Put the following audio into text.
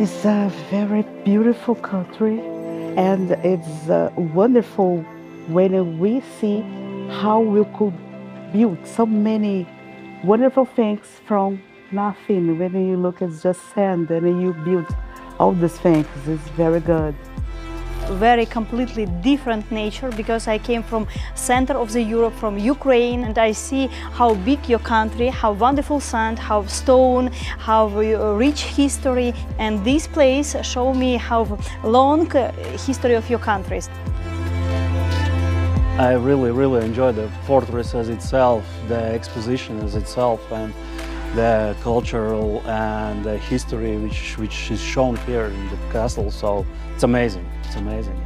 It's a very beautiful country and it's uh, wonderful when we see how we could build so many wonderful things from nothing. When you look at just sand and you build all these things, it's very good very completely different nature because I came from center of the Europe, from Ukraine, and I see how big your country, how wonderful sand, how stone, how uh, rich history, and this place show me how long uh, history of your countries. I really, really enjoy the fortress as itself, the exposition as itself, and the cultural and the history which, which is shown here in the castle. So it's amazing. It's amazing.